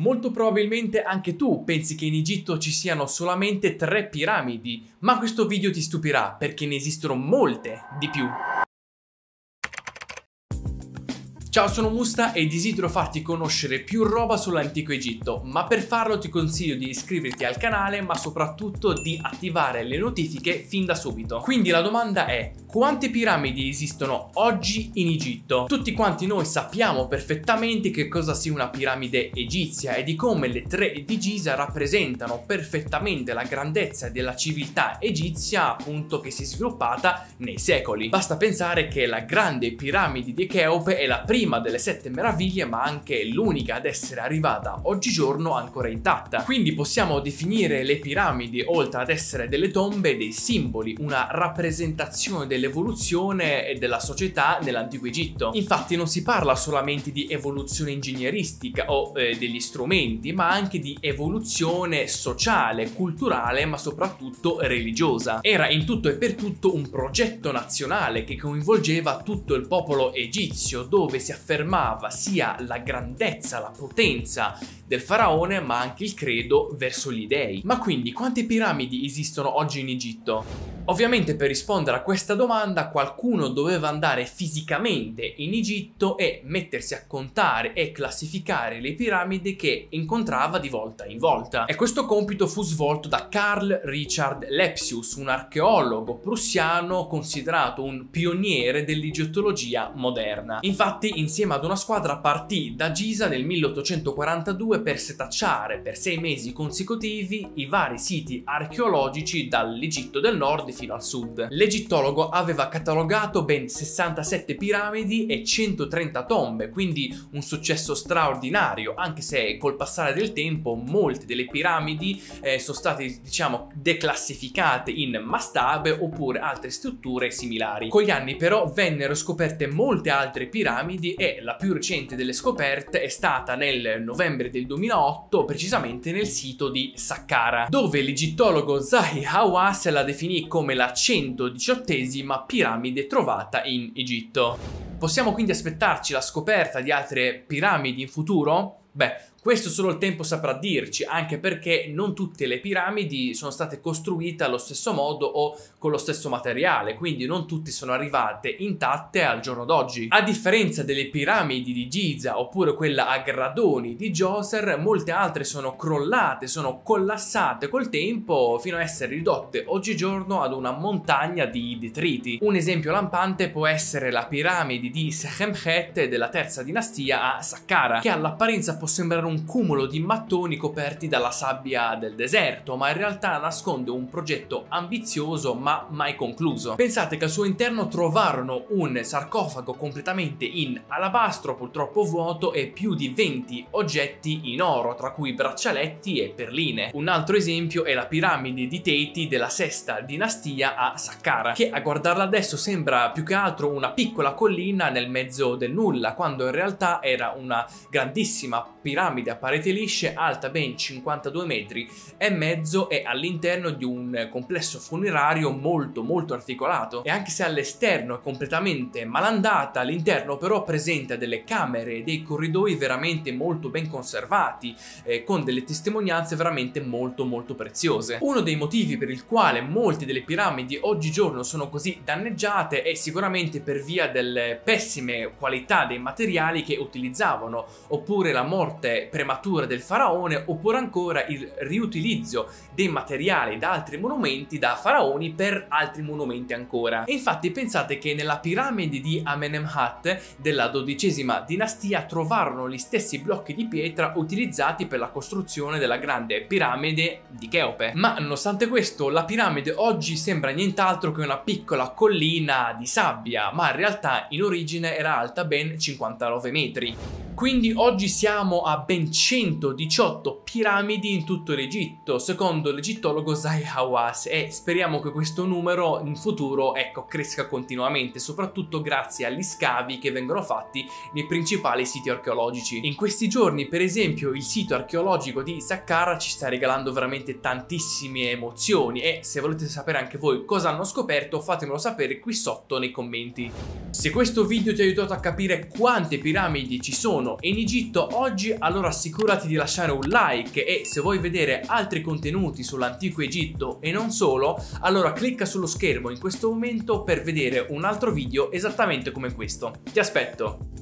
Molto probabilmente anche tu pensi che in Egitto ci siano solamente tre piramidi, ma questo video ti stupirà perché ne esistono molte di più. Ciao, sono Musta e desidero farti conoscere più roba sull'antico Egitto, ma per farlo ti consiglio di iscriverti al canale, ma soprattutto di attivare le notifiche fin da subito. Quindi la domanda è, quante piramidi esistono oggi in Egitto? Tutti quanti noi sappiamo perfettamente che cosa sia una piramide egizia e di come le tre di Giza rappresentano perfettamente la grandezza della civiltà egizia appunto che si è sviluppata nei secoli. Basta pensare che la grande piramide di Cheope è la prima delle sette meraviglie ma anche l'unica ad essere arrivata oggigiorno ancora intatta. Quindi possiamo definire le piramidi oltre ad essere delle tombe dei simboli, una rappresentazione dell'evoluzione della società nell'antico Egitto. Infatti non si parla solamente di evoluzione ingegneristica o eh, degli strumenti ma anche di evoluzione sociale, culturale ma soprattutto religiosa. Era in tutto e per tutto un progetto nazionale che coinvolgeva tutto il popolo egizio dove si affermava sia la grandezza, la potenza del faraone, ma anche il credo verso gli dei. Ma quindi quante piramidi esistono oggi in Egitto? Ovviamente per rispondere a questa domanda qualcuno doveva andare fisicamente in Egitto e mettersi a contare e classificare le piramidi che incontrava di volta in volta. E questo compito fu svolto da Carl Richard Lepsius, un archeologo prussiano considerato un pioniere dell'egittologia moderna. Infatti insieme ad una squadra partì da Giza nel 1842 per setacciare per sei mesi consecutivi i vari siti archeologici dall'Egitto del nord fino al sud. L'egittologo aveva catalogato ben 67 piramidi e 130 tombe, quindi un successo straordinario, anche se col passare del tempo molte delle piramidi eh, sono state diciamo declassificate in mastabe oppure altre strutture similari. Con gli anni però vennero scoperte molte altre piramidi e la più recente delle scoperte è stata nel novembre del 2008, precisamente nel sito di Saqqara, dove l'egittologo Zahi Hawass la definì come la 118esima piramide trovata in Egitto. Possiamo quindi aspettarci la scoperta di altre piramidi in futuro? Beh, questo solo il tempo saprà dirci, anche perché non tutte le piramidi sono state costruite allo stesso modo o con lo stesso materiale, quindi non tutte sono arrivate intatte al giorno d'oggi. A differenza delle piramidi di Giza oppure quella a gradoni di Djoser, molte altre sono crollate, sono collassate col tempo fino a essere ridotte oggigiorno ad una montagna di detriti. Un esempio lampante può essere la piramide di Sechemchet della terza dinastia a Saqqara, che all'apparenza può sembrare un un cumulo di mattoni coperti dalla sabbia del deserto, ma in realtà nasconde un progetto ambizioso ma mai concluso. Pensate che al suo interno trovarono un sarcofago completamente in alabastro, purtroppo vuoto, e più di 20 oggetti in oro, tra cui braccialetti e perline. Un altro esempio è la piramide di Teti della sesta dinastia a Saqqara, che a guardarla adesso sembra più che altro una piccola collina nel mezzo del nulla, quando in realtà era una grandissima piramide piramide a pareti lisce alta ben 52 metri e mezzo e all'interno di un complesso funerario molto molto articolato e anche se all'esterno è completamente malandata all'interno però presenta delle camere e dei corridoi veramente molto ben conservati eh, con delle testimonianze veramente molto molto preziose. Uno dei motivi per il quale molte delle piramidi oggigiorno sono così danneggiate è sicuramente per via delle pessime qualità dei materiali che utilizzavano oppure la morte prematura del faraone oppure ancora il riutilizzo dei materiali da altri monumenti da faraoni per altri monumenti ancora. E infatti pensate che nella piramide di Amenemhat della dodicesima dinastia trovarono gli stessi blocchi di pietra utilizzati per la costruzione della grande piramide di Cheope. Ma nonostante questo la piramide oggi sembra nient'altro che una piccola collina di sabbia, ma in realtà in origine era alta ben 59 metri. Quindi oggi siamo a ben 118 piramidi in tutto l'Egitto, secondo l'egittologo Zahi Hawass e speriamo che questo numero in futuro ecco, cresca continuamente, soprattutto grazie agli scavi che vengono fatti nei principali siti archeologici. In questi giorni, per esempio, il sito archeologico di Saqqara ci sta regalando veramente tantissime emozioni e se volete sapere anche voi cosa hanno scoperto, fatemelo sapere qui sotto nei commenti. Se questo video ti ha aiutato a capire quante piramidi ci sono sono in Egitto oggi allora assicurati di lasciare un like e se vuoi vedere altri contenuti sull'antico Egitto e non solo, allora clicca sullo schermo in questo momento per vedere un altro video esattamente come questo. Ti aspetto!